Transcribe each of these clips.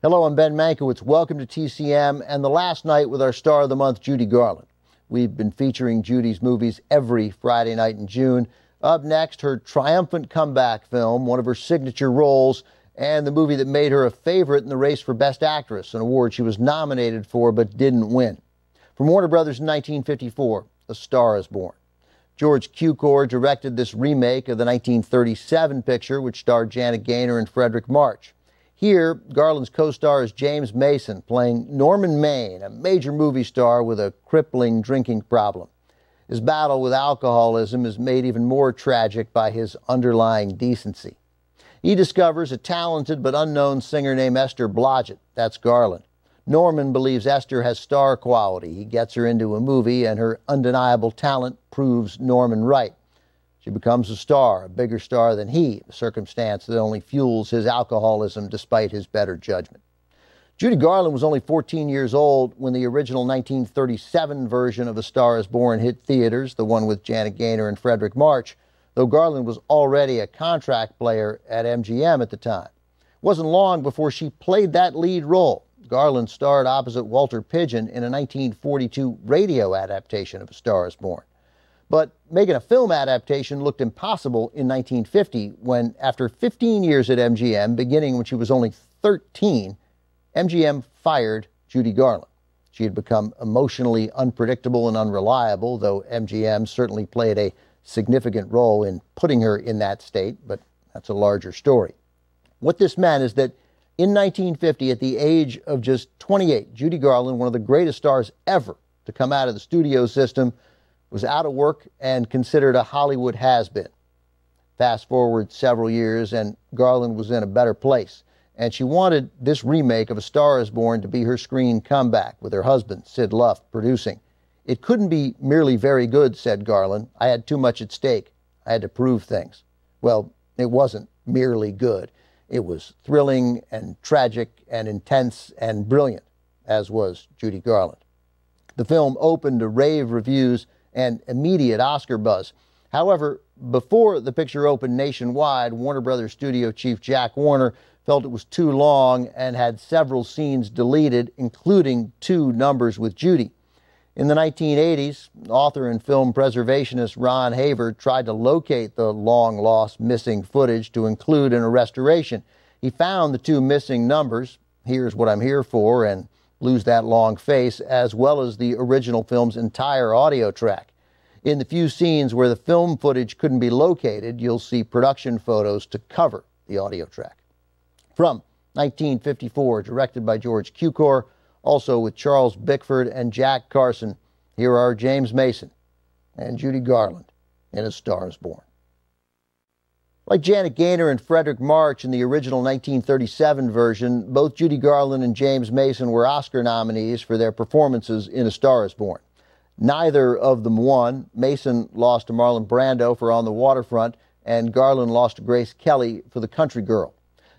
Hello, I'm Ben Mankiewicz. Welcome to TCM and the last night with our star of the month, Judy Garland. We've been featuring Judy's movies every Friday night in June. Up next, her triumphant comeback film, one of her signature roles, and the movie that made her a favorite in the race for Best Actress, an award she was nominated for but didn't win. From Warner Brothers in 1954, A Star is Born. George Cukor directed this remake of the 1937 picture, which starred Janet Gaynor and Fredric March. Here, Garland's co star is James Mason, playing Norman Maine, a major movie star with a crippling drinking problem. His battle with alcoholism is made even more tragic by his underlying decency. He discovers a talented but unknown singer named Esther Blodgett. That's Garland. Norman believes Esther has star quality. He gets her into a movie, and her undeniable talent proves Norman right. She becomes a star, a bigger star than he, a circumstance that only fuels his alcoholism despite his better judgment. Judy Garland was only 14 years old when the original 1937 version of A Star is Born hit theaters, the one with Janet Gaynor and Fredric March, though Garland was already a contract player at MGM at the time. It wasn't long before she played that lead role. Garland starred opposite Walter Pidgeon in a 1942 radio adaptation of A Star is Born. But making a film adaptation looked impossible in 1950 when, after 15 years at MGM, beginning when she was only 13, MGM fired Judy Garland. She had become emotionally unpredictable and unreliable, though MGM certainly played a significant role in putting her in that state, but that's a larger story. What this meant is that in 1950, at the age of just 28, Judy Garland, one of the greatest stars ever to come out of the studio system, was out of work and considered a Hollywood has been. Fast forward several years, and Garland was in a better place. And she wanted this remake of A Star is Born to be her screen comeback with her husband, Sid Luft, producing. It couldn't be merely very good, said Garland. I had too much at stake. I had to prove things. Well, it wasn't merely good. It was thrilling and tragic and intense and brilliant, as was Judy Garland. The film opened to rave reviews and immediate Oscar buzz. However, before the picture opened nationwide, Warner Brothers studio chief Jack Warner felt it was too long and had several scenes deleted, including two numbers with Judy. In the 1980s, author and film preservationist Ron Haver tried to locate the long lost missing footage to include in a restoration. He found the two missing numbers, Here's What I'm Here For, and Lose That Long Face, as well as the original film's entire audio track. In the few scenes where the film footage couldn't be located, you'll see production photos to cover the audio track. From 1954, directed by George Cukor, also with Charles Bickford and Jack Carson, here are James Mason and Judy Garland in A Star is Born. Like Janet Gaynor and Fredric March in the original 1937 version, both Judy Garland and James Mason were Oscar nominees for their performances in A Star is Born. Neither of them won. Mason lost to Marlon Brando for On the Waterfront, and Garland lost to Grace Kelly for The Country Girl.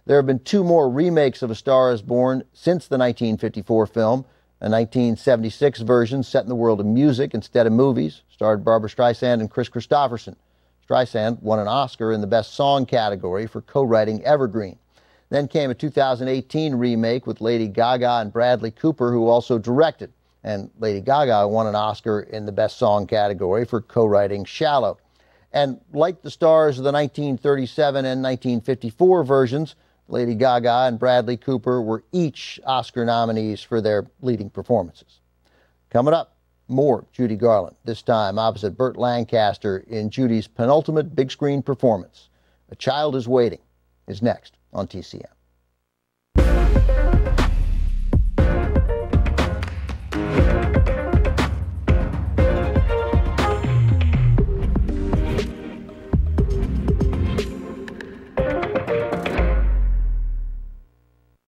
There have been two more remakes of A Star is Born since the 1954 film. A 1976 version set in the world of music instead of movies, starred Barbra Streisand and Kris Kristofferson. Streisand won an Oscar in the Best Song category for co-writing Evergreen. Then came a 2018 remake with Lady Gaga and Bradley Cooper, who also directed. And Lady Gaga won an Oscar in the Best Song category for co-writing Shallow. And like the stars of the 1937 and 1954 versions, Lady Gaga and Bradley Cooper were each Oscar nominees for their leading performances. Coming up, more Judy Garland, this time opposite Burt Lancaster in Judy's penultimate big screen performance. A Child is Waiting is next on TCM.